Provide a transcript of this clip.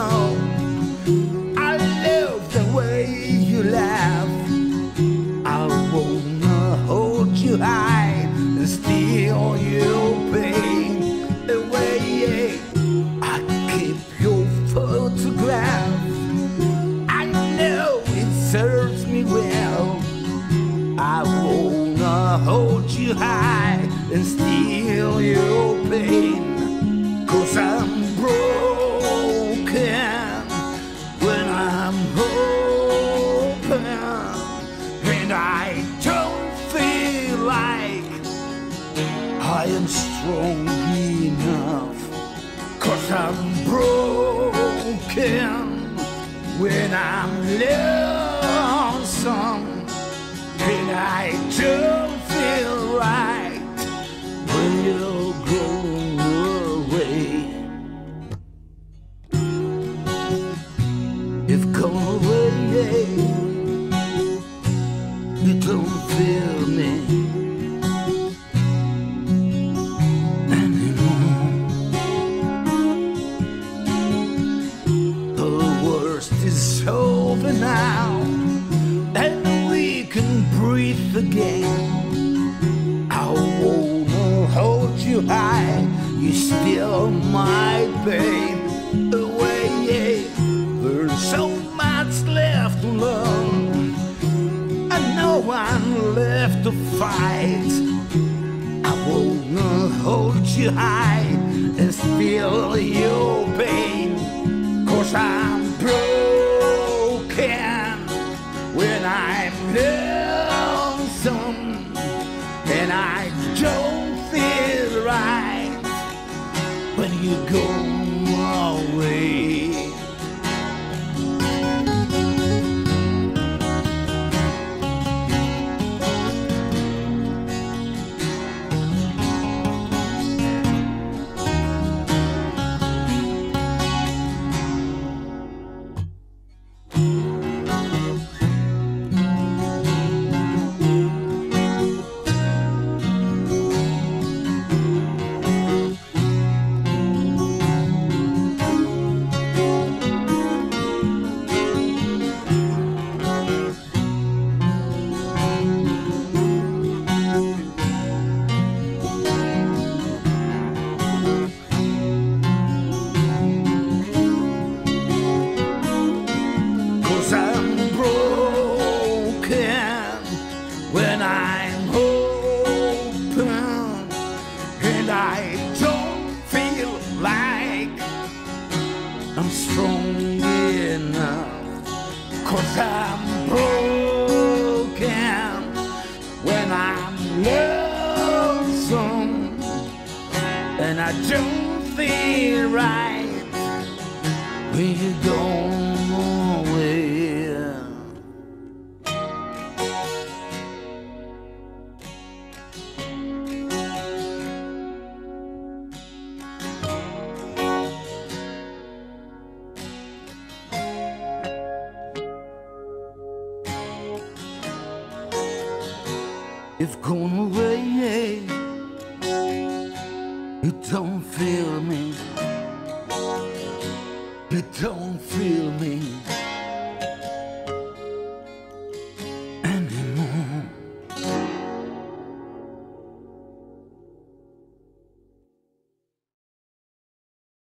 know I love the way you laugh. I wanna hold you high and steal your pain. Away I keep your photograph. I know it serves me well. I wanna hold you high and steal your pain. like. I am strong enough, cause I'm broken when I'm lonesome. And I just? Is over now, and we can breathe again. I wanna hold you high, you still my babe. Away, there's so much left to learn. and no I'm left to fight. I wanna hold you high and feel your when you go I'm strong enough. Cause I'm broken when I'm lonesome and I don't feel right when you go If gone away, you don't feel me. You don't feel me